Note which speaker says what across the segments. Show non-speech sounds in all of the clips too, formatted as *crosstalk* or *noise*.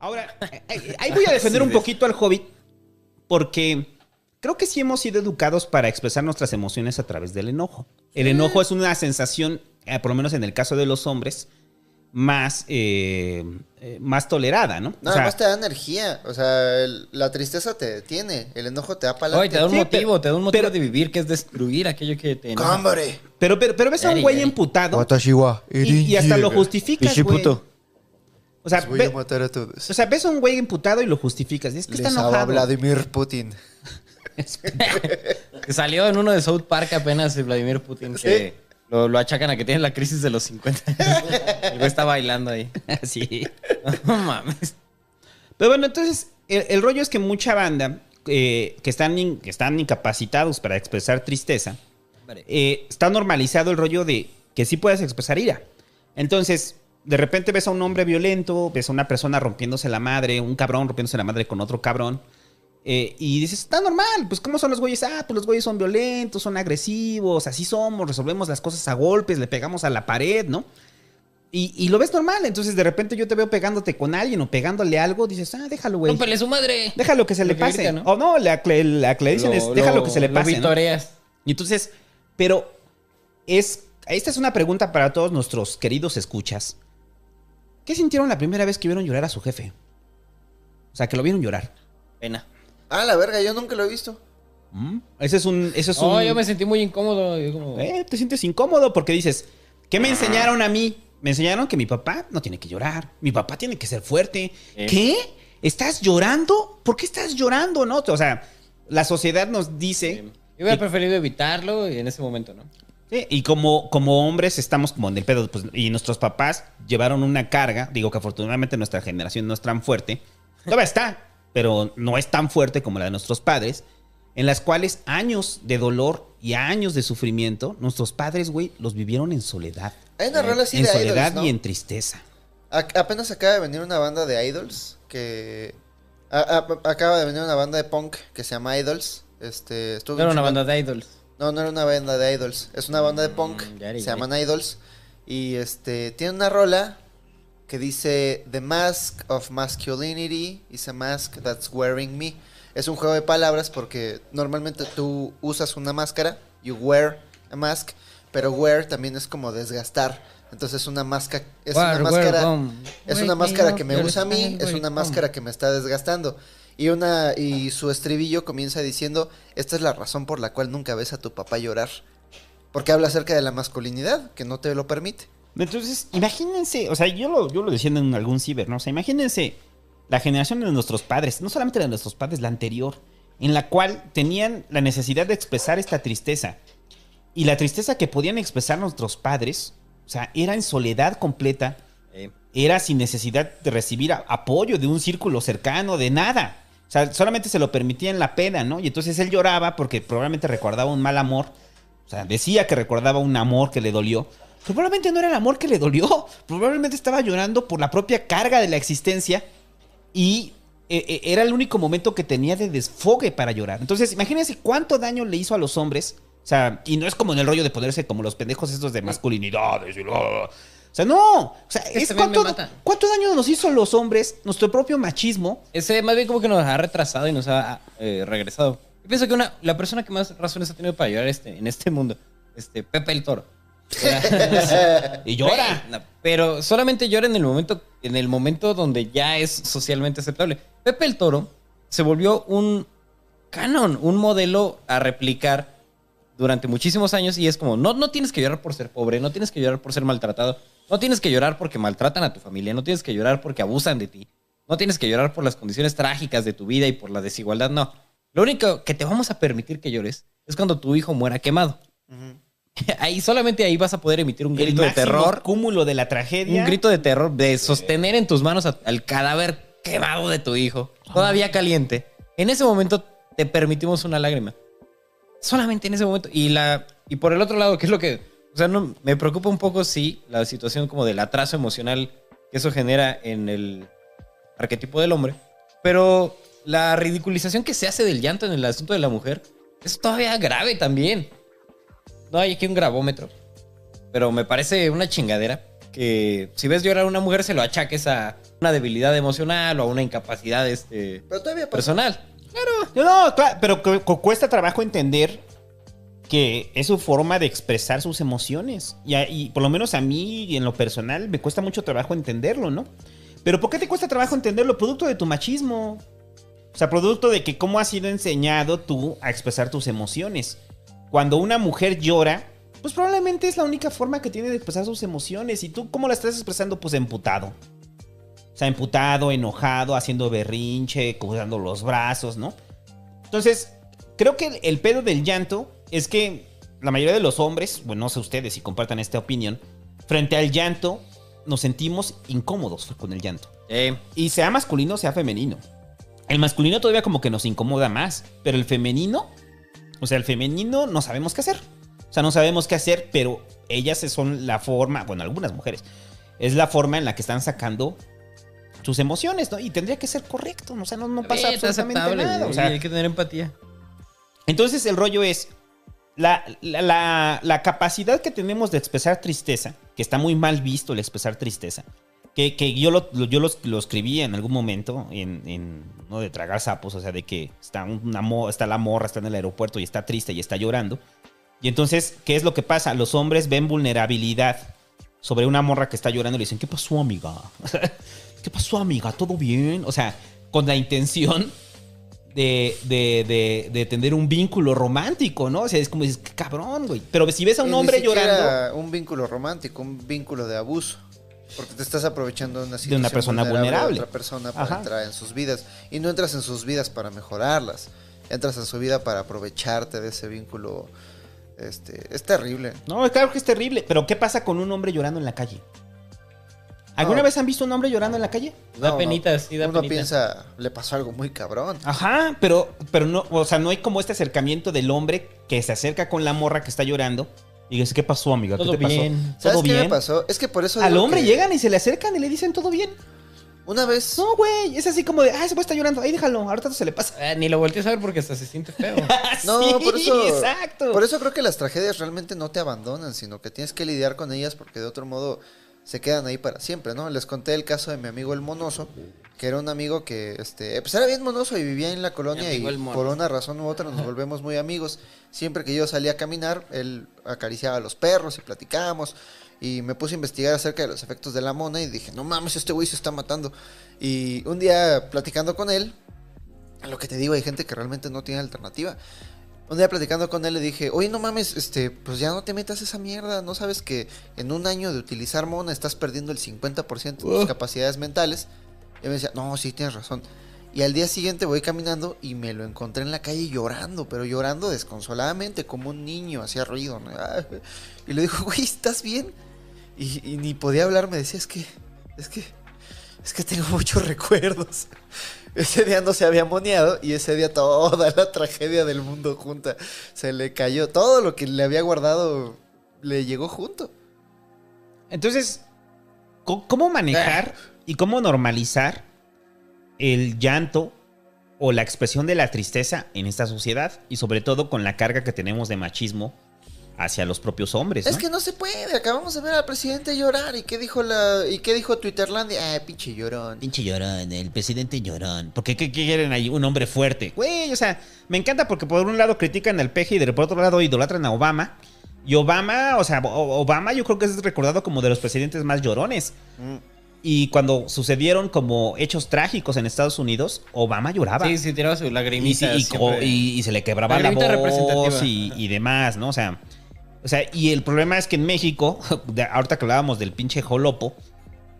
Speaker 1: Ahora, eh, eh, ahí voy a defender un poquito al Hobbit porque creo que sí hemos sido educados para expresar nuestras emociones a través del enojo. El enojo es una sensación, eh, por lo menos en el caso de los hombres, más, eh, eh, más tolerada, ¿no?
Speaker 2: No,
Speaker 1: O sea,
Speaker 2: además te da energía. O sea, el- la tristeza te detiene. El enojo te da
Speaker 3: Oye, te da un
Speaker 1: Sí,
Speaker 3: motivo, te da un motivo
Speaker 1: pero-
Speaker 3: de vivir, que es destruir aquello que te... enoja.
Speaker 2: ¡Cámbare!
Speaker 1: pero, pero, pero ves a un güey emputado y, y hasta lo justificas, güey. O sea,
Speaker 2: Los voy
Speaker 1: ve-
Speaker 2: a matar a todos.
Speaker 1: o sea, ves a un güey emputado y lo justificas. Y es que
Speaker 2: Les
Speaker 1: está
Speaker 2: habla
Speaker 1: enojado.
Speaker 2: Vladimir Putin. *laughs*
Speaker 3: Que salió en uno de South Park apenas Vladimir Putin, que lo, lo achacan a que tiene la crisis de los 50 años. *laughs* El güey está bailando ahí. *laughs*
Speaker 1: sí.
Speaker 3: No mames.
Speaker 1: Pero bueno, entonces, el, el rollo es que mucha banda eh, que, están in- que están incapacitados para expresar tristeza, eh, está normalizado el rollo de que sí puedes expresar ira. Entonces, de repente ves a un hombre violento, ves a una persona rompiéndose la madre, un cabrón rompiéndose la madre con otro cabrón. Eh, y dices, está normal, pues ¿cómo son los güeyes? Ah, pues los güeyes son violentos, son agresivos, así somos, resolvemos las cosas a golpes, le pegamos a la pared, ¿no? Y, y lo ves normal, entonces de repente yo te veo pegándote con alguien o pegándole algo, dices, ah, déjalo, güey.
Speaker 3: ¡Rómpele su madre!
Speaker 1: Déjalo que se le pase.
Speaker 3: grita, ¿no?
Speaker 1: O no, la, que- la le dicen es, déjalo que se le pase.
Speaker 3: Lo
Speaker 1: ¿no?
Speaker 3: vitoreas.
Speaker 1: Y entonces, pero es, esta es una pregunta para todos nuestros queridos escuchas. ¿Qué sintieron la primera vez que vieron llorar a su jefe? O sea, que lo vieron llorar.
Speaker 3: Pena.
Speaker 2: Ah, la verga, yo nunca lo he visto.
Speaker 1: ¿Mm? Ese es un, ese es
Speaker 3: No,
Speaker 1: un,
Speaker 3: yo me sentí muy incómodo. yo como-
Speaker 1: Eh, te sientes incómodo porque dices, ¿qué me enseñaron a mí? Me enseñaron que mi papá no tiene que llorar. Mi papá tiene que ser fuerte.
Speaker 3: Eh.
Speaker 1: ¿Qué? ¿Estás llorando? ¿Por qué estás llorando? No, o sea, la sociedad nos dice
Speaker 3: Yo hubiera preferido evitarlo en ese momento, ¿no?
Speaker 1: Sí, y como, como hombres estamos como en el pedo, pues, y nuestros papás llevaron una carga, digo que afortunadamente nuestra generación no es tan fuerte, todavía está, pero no es tan fuerte como la de nuestros padres, en las cuales años de dolor y años de sufrimiento, nuestros padres, güey, los vivieron en soledad.
Speaker 2: Hay una rola así
Speaker 1: en
Speaker 2: de
Speaker 1: soledad
Speaker 2: idols, ¿no?
Speaker 1: y en tristeza.
Speaker 2: Apenas acaba de venir una banda de idols que... acaba de venir una banda de punk que se llama Idols. Este,
Speaker 3: No era una banda de idols.
Speaker 2: No, no era una banda de idols. Es una banda de punk.
Speaker 3: Mm,
Speaker 2: se llaman Idols. Y este tiene una rola que dice The mask of masculinity is a mask that's wearing me. Es un juego de palabras porque normalmente tú usas una máscara, you wear a mask, pero wear también es como desgastar. Entonces una máscara es
Speaker 3: Wear,
Speaker 2: una máscara es una máscara que me usa a mí, es una máscara que me está desgastando. Y una y su estribillo comienza diciendo, "Esta es la razón por la cual nunca ves a tu papá llorar." Porque habla acerca de la masculinidad, que no te lo permite.
Speaker 1: Entonces, imagínense, o sea, yo lo, yo lo decía en algún ciber, ¿no? O sea, imagínense la generación de nuestros padres, no solamente la de nuestros padres, la anterior, en la cual tenían la necesidad de expresar esta tristeza. Y la tristeza que podían expresar nuestros padres, o sea, era en soledad completa, era sin necesidad de recibir apoyo de un círculo cercano, de nada. O sea, solamente se lo permitía en la pena, ¿no? Y entonces él lloraba porque probablemente recordaba un mal amor. O sea, decía que recordaba un amor que le dolió. Probablemente no era el amor que le dolió. Probablemente estaba llorando por la propia carga de la existencia. Y eh, eh, era el único momento que tenía de desfogue para llorar. Entonces, imagínense cuánto daño le hizo a los hombres. O sea, y no es como en el rollo de ponerse como los pendejos estos de masculinidades y bla, bla, bla. O sea, no. O sea, es cuánto, cuánto daño nos hizo a los hombres nuestro propio machismo.
Speaker 3: Ese más bien como que nos ha retrasado y nos ha eh, regresado. Yo pienso que una, la persona que más razones ha tenido para llorar este, en este mundo, este, Pepe el Toro. *laughs*
Speaker 1: Y llora.
Speaker 3: No, pero solamente llora en el momento, en el momento donde ya es socialmente aceptable. Pepe el Toro se volvió un canon, un modelo a replicar durante muchísimos años y es como, no, no tienes que llorar por ser pobre, no tienes que llorar por ser maltratado, no tienes que llorar porque maltratan a tu familia, no tienes que llorar porque abusan de ti, no tienes que llorar por las condiciones trágicas de tu vida y por la desigualdad, no. Lo único que te vamos a permitir que llores es cuando tu hijo muera quemado. *laughs* Ahí solamente ahí vas a poder emitir un
Speaker 1: El
Speaker 3: grito de terror
Speaker 1: cúmulo de la tragedia.
Speaker 3: un grito de terror, de sostener en tus manos a- al cadáver quemado de tu hijo, todavía caliente. En ese momento te permitimos una lágrima. Solamente en ese momento. Y, la, y por el otro lado, ¿qué es lo que... O sea, no, me preocupa un poco, sí, la situación como del atraso emocional que eso genera en el arquetipo del hombre. Pero la ridiculización que se hace del llanto en el asunto de la mujer es todavía grave también. No hay aquí un grabómetro. pero me parece una chingadera que si ves llorar a una mujer se lo achaques a una debilidad emocional o a una incapacidad este,
Speaker 2: Pero todavía
Speaker 3: personal.
Speaker 1: No, claro, pero cu- cu- cuesta trabajo entender que es su forma de expresar sus emociones. Y, a- y por lo menos a mí, en lo personal, me cuesta mucho trabajo entenderlo, ¿no? Pero ¿por qué te cuesta trabajo entenderlo? Producto de tu machismo. O sea, producto de que cómo has sido enseñado tú a expresar tus emociones. Cuando una mujer llora, pues probablemente es la única forma que tiene de expresar sus emociones. ¿Y tú cómo la estás expresando? Pues emputado. O sea, emputado, enojado, haciendo berrinche, cruzando los brazos, ¿no? Entonces, creo que el, el pedo del llanto es que la mayoría de los hombres, bueno, no sé ustedes si compartan esta opinión, frente al llanto nos sentimos incómodos con el llanto.
Speaker 3: Eh,
Speaker 1: Y sea masculino, sea femenino. El masculino todavía como que nos incomoda más, pero el femenino, o sea, el femenino no sabemos qué hacer. O sea, no sabemos qué hacer, pero ellas son la forma, bueno, algunas mujeres, es la forma en la que están sacando sus emociones, ¿no? Y tendría que ser correcto, ¿no? o sea, no, no pasa absolutamente nada. O sea,
Speaker 3: hay que tener empatía.
Speaker 1: entonces el rollo es la, la- la- la capacidad que tenemos de expresar tristeza, que está muy mal visto el expresar tristeza, que, que yo, lo, yo lo, lo escribí en algún momento, en, en, ¿no? de tragar sapos, o sea, de que está, una, mo- está la morra, está en el aeropuerto y está triste y está llorando. Y entonces, ¿qué es lo que pasa? Los hombres ven vulnerabilidad sobre una morra que está llorando y le dicen, ¿qué pasó, amiga? *laughs* ¿Qué pasó, amiga? ¿Todo bien? O sea, con la intención de, de, de, de tener un vínculo romántico, ¿no? O sea, es como dices, "Qué cabrón, güey. Pero si ves a un hombre llorando,
Speaker 2: Un vínculo romántico, un vínculo de abuso. Porque te estás aprovechando de una,
Speaker 1: De una
Speaker 2: situación
Speaker 1: persona vulnerable.
Speaker 2: De otra persona para
Speaker 1: Ajá.
Speaker 2: entrar en sus vidas. Y no entras en sus vidas para mejorarlas. Entras en su vida para aprovecharte de ese vínculo. Este, es terrible.
Speaker 1: no, claro que es terrible. Pero ¿qué pasa con un hombre llorando en la calle? ¿Alguna
Speaker 2: No.
Speaker 1: vez han visto un hombre llorando en la calle?
Speaker 3: Da
Speaker 2: No,
Speaker 3: penita,
Speaker 2: no.
Speaker 3: sí, da
Speaker 2: Uno
Speaker 3: penita.
Speaker 2: piensa, le pasó algo muy cabrón.
Speaker 1: Ajá, pero, pero no, o sea, no hay como este acercamiento del hombre que se acerca con la morra que está llorando y dice, ¿qué pasó, amiga? ¿Qué
Speaker 3: Todo
Speaker 1: te pasó?
Speaker 3: bien.
Speaker 2: ¿Sabes
Speaker 1: ¿Todo
Speaker 2: qué
Speaker 1: bien?
Speaker 2: me pasó? Es que por eso.
Speaker 1: Al hombre
Speaker 2: que
Speaker 1: llegan y se le acercan y le dicen, ¿todo bien?
Speaker 2: Una vez.
Speaker 1: No, güey, es así como de, ah, ese güey está llorando, ahí déjalo, ahorita se le pasa.
Speaker 3: Ah, ni lo voltees a ver porque hasta se siente feo. *laughs*
Speaker 2: No,
Speaker 1: Sí,
Speaker 2: por eso.
Speaker 1: exacto.
Speaker 2: Por eso creo que las tragedias realmente no te abandonan, sino que tienes que lidiar con ellas porque de otro modo se quedan ahí para siempre, ¿no? Les conté el caso de mi amigo el monoso, que era un amigo que, este, pues era bien monoso y vivía en la colonia y por una razón u otra nos volvemos muy amigos. Siempre que yo salía a caminar, él acariciaba a los perros y platicábamos. Y me puse a investigar acerca de los efectos de la mona y dije, no mames, este güey se está matando. Y un día platicando con él, lo que te digo, hay gente que realmente no tiene alternativa. Un día platicando con él le dije, oye, no mames, este, pues ya no te metas esa mierda, no sabes que en un año de utilizar mona estás perdiendo el 50% de tus capacidades mentales. Y me decía, no, sí, tienes razón. Y al día siguiente voy caminando y me lo encontré en la calle llorando, pero llorando desconsoladamente, como un niño, hacía ruido. ¿no? *laughs* Y le dijo, güey, ¿estás bien? Y, y ni podía hablar, me decía, es que, es que, es que tengo muchos *laughs* recuerdos. Ese día no se había moneado y ese día toda la tragedia del mundo junta. Se le cayó. Todo lo que le había guardado le llegó junto.
Speaker 1: Entonces, ¿cómo manejar y cómo normalizar el llanto o la expresión de la tristeza en esta sociedad? Y sobre todo con la carga que tenemos de machismo hacia los propios hombres. ¿no?
Speaker 2: Es que no se puede. Acabamos de ver al presidente llorar. ¿Y qué dijo la y qué dijo Twitterlandia? Ah, pinche llorón.
Speaker 1: Pinche llorón, el presidente llorón. Porque ¿qué, qué quieren ahí? Un hombre fuerte. Güey, o sea, me encanta porque por un lado critican al peje y de por otro lado idolatran a Obama. Y Obama, o sea, Obama yo creo que es recordado como de los presidentes más llorones.
Speaker 2: Mm.
Speaker 1: Y cuando sucedieron como hechos trágicos en Estados Unidos, Obama lloraba.
Speaker 3: Sí, sí, tiraba su lagrimita.
Speaker 1: y-
Speaker 3: siempre.
Speaker 1: y- y se le quebraba la
Speaker 3: Lagrimita
Speaker 1: voz y demás, ¿no? O sea, o sea, y el problema es que en México, *laughs* ahorita que hablábamos del pinche Jolopo,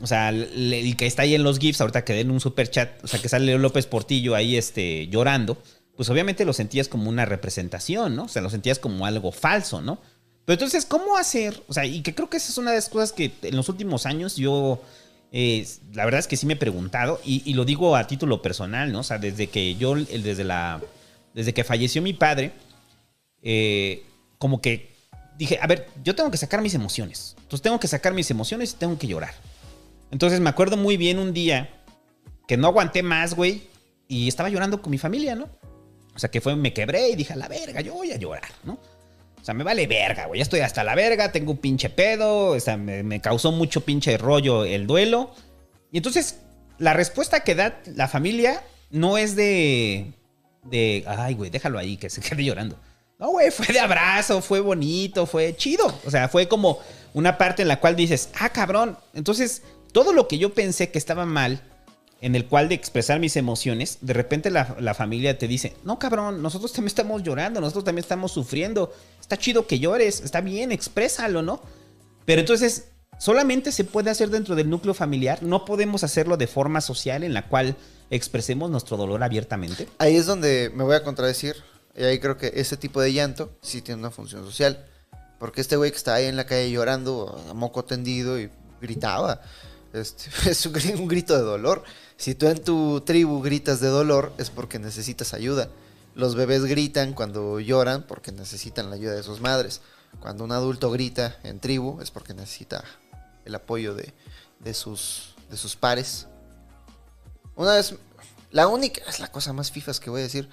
Speaker 1: o sea, el, que está ahí en los GIFs, ahorita que den un super chat, o sea, que sale López Portillo ahí este, llorando, pues obviamente lo sentías como una representación, ¿no? O sea, lo sentías como algo falso, ¿no? Pero entonces, ¿cómo hacer? O sea, y que creo que esa es una de las cosas que en los últimos años yo, eh, la verdad es que sí me he preguntado, y, lo digo a título personal, ¿no? O sea, desde que yo, desde la, desde que falleció mi padre, eh, como que dije, a ver, yo tengo que sacar mis emociones. Entonces tengo que sacar mis emociones y tengo que llorar. Entonces me acuerdo muy bien un día que no aguanté más, güey, y estaba llorando con mi familia, ¿no? O sea, que fue, me quebré y dije, a la verga, yo voy a llorar, ¿no? O sea, me vale verga, güey. Ya estoy hasta la verga, tengo un pinche pedo. O sea, me, me causó mucho pinche rollo el duelo. Y entonces, la respuesta que da la familia no es de. de. Ay, güey, déjalo ahí, que se quede llorando. No, güey, fue de abrazo, fue bonito, fue chido. O sea, fue como una parte en la cual dices, ah, cabrón. Entonces, todo lo que yo pensé que estaba mal, en el cual de expresar mis emociones, de repente la, la familia te dice, no, cabrón, nosotros también estamos llorando, nosotros también estamos sufriendo. Está chido que llores, está bien, exprésalo, ¿no? Pero entonces, solamente se puede hacer dentro del núcleo familiar, no podemos hacerlo de forma social en la cual expresemos nuestro dolor abiertamente.
Speaker 2: Ahí es donde me voy a contradecir. Y ahí creo que ese tipo de llanto sí tiene una función social. Porque este güey que está ahí en la calle llorando, a moco tendido y gritaba. Este, *laughs* es un, un grito de dolor. Si tú en tu tribu gritas de dolor, es porque necesitas ayuda. Los bebés gritan cuando lloran porque necesitan la ayuda de sus madres. Cuando un adulto grita en tribu, es porque necesita el apoyo de, de sus, de sus pares. Una vez, la única, es la cosa más fifas que voy a decir.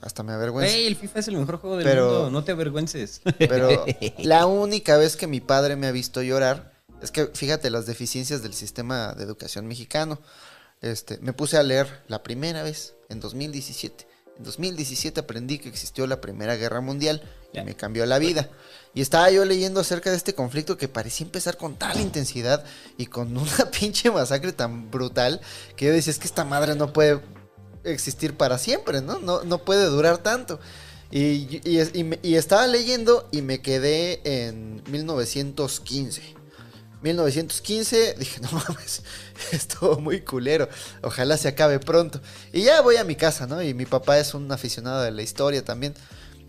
Speaker 2: Hasta me avergüenza.
Speaker 3: Güey, el FIFA es el mejor juego del
Speaker 2: Pero-
Speaker 3: mundo. No te avergüences.
Speaker 2: Pero *laughs* la única vez que mi padre me ha visto llorar es que, fíjate, las deficiencias del sistema de educación mexicano. Este, me puse a leer la primera vez en 2017. En 2017 aprendí que existió la Primera Guerra Mundial y me cambió la vida. Y estaba yo leyendo acerca de este conflicto que parecía empezar con tal intensidad y con *laughs* una pinche masacre tan brutal que yo decía, es que esta madre no puede existir para siempre, ¿no? No, no puede durar tanto. Y, y- estaba leyendo y me quedé en 1915. 1915, dije, *laughs* no mames, estuvo muy culero. Ojalá se acabe pronto. Y ya voy a mi casa, ¿no? Y mi papá es un aficionado de la historia también.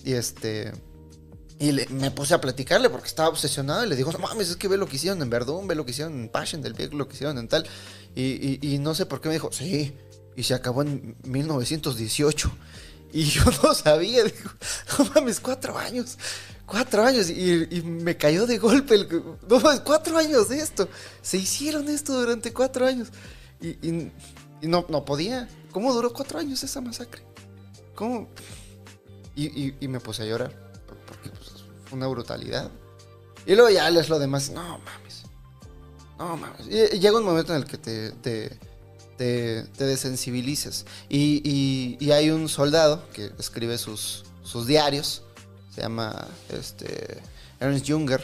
Speaker 2: Y este. Y me puse a platicarle porque estaba obsesionado y le digo, no mames, es que ve lo que hicieron en Verdún, ve lo que hicieron en Passion del ve lo que hicieron en tal. Y- y no sé por qué me dijo, sí, y se acabó en 1918. Y yo *laughs* no sabía, digo, no mames, cuatro años, cuatro años. Y, y me cayó de golpe, el, no mames, cuatro años de esto. Se hicieron esto durante cuatro años. Y, y- no, no podía. ¿Cómo duró cuatro años esa masacre? ¿Cómo? Y, me puse a llorar. por- Porque pues, fue una brutalidad. Y luego ya les lo demás. No mames. No mames. Y, llega un momento en el que te, te, desensibilizas. Y, y- y hay un soldado que escribe sus, sus diarios. Se llama este, Ernst Junger.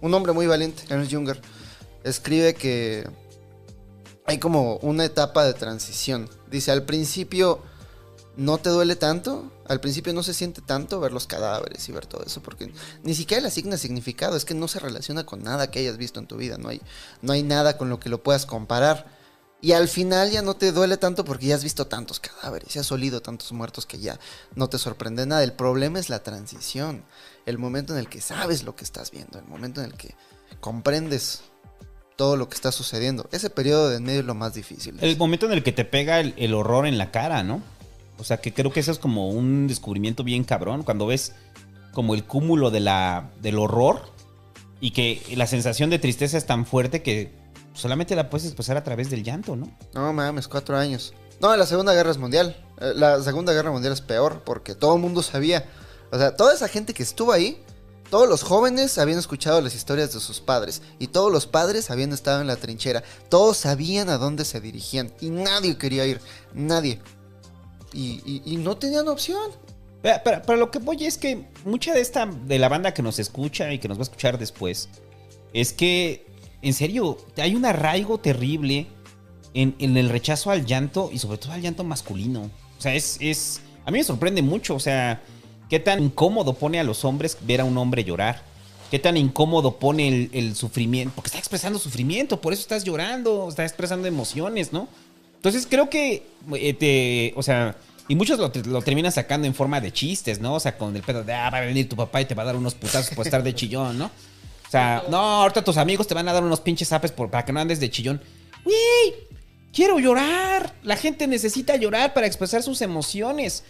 Speaker 2: Un hombre muy valiente, Ernst Junger. Escribe que hay como una etapa de transición. Dice, al principio no te duele tanto, al principio no se siente tanto ver los cadáveres y ver todo eso, porque ni siquiera le asigna significado, es que no se relaciona con nada que hayas visto en tu vida, no hay, no hay nada con lo que lo puedas comparar. Y al final ya no te duele tanto porque ya has visto tantos cadáveres, ya has olido tantos muertos que ya no te sorprende nada. El problema es la transición, el momento en el que sabes lo que estás viendo, el momento en el que comprendes todo lo que está sucediendo. Ese periodo de en medio es lo más difícil.
Speaker 1: El momento en el que te pega el, el horror en la cara, ¿no? O sea, que creo que eso es como un descubrimiento bien cabrón. Cuando ves como el cúmulo de la, del horror y que la sensación de tristeza es tan fuerte que solamente la puedes expresar a través del llanto, ¿no?
Speaker 2: No mames, cuatro años. No, la Segunda Guerra es mundial. Eh, La Segunda Guerra Mundial es peor porque todo el mundo sabía. O sea, toda esa gente que estuvo ahí, todos los jóvenes habían escuchado las historias de sus padres y todos los padres habían estado en la trinchera. Todos sabían a dónde se dirigían y nadie quería ir. Nadie. Y, y- y no tenían opción.
Speaker 1: Pero, pero- pero lo que voy es que mucha de esta, de la banda que nos escucha y que nos va a escuchar después, es que, en serio, hay un arraigo terrible en, el rechazo al llanto y sobre todo al llanto masculino. O sea, es, es, a mí me sorprende mucho, o sea, qué tan incómodo pone a los hombres ver a un hombre llorar. Qué tan incómodo pone el, el sufrimiento, porque está expresando sufrimiento, por eso estás llorando, está expresando emociones, ¿no? Entonces creo que, eh, te, o sea, y muchos lo, lo terminan sacando en forma de chistes, ¿no? O sea, con el pedo de, ah, va a venir tu papá y te va a dar unos putazos por estar de chillón, ¿no? O sea, no, ahorita tus amigos te van a dar unos pinches apes por, para que no andes de chillón. Güey, quiero llorar. La gente necesita llorar para expresar sus emociones.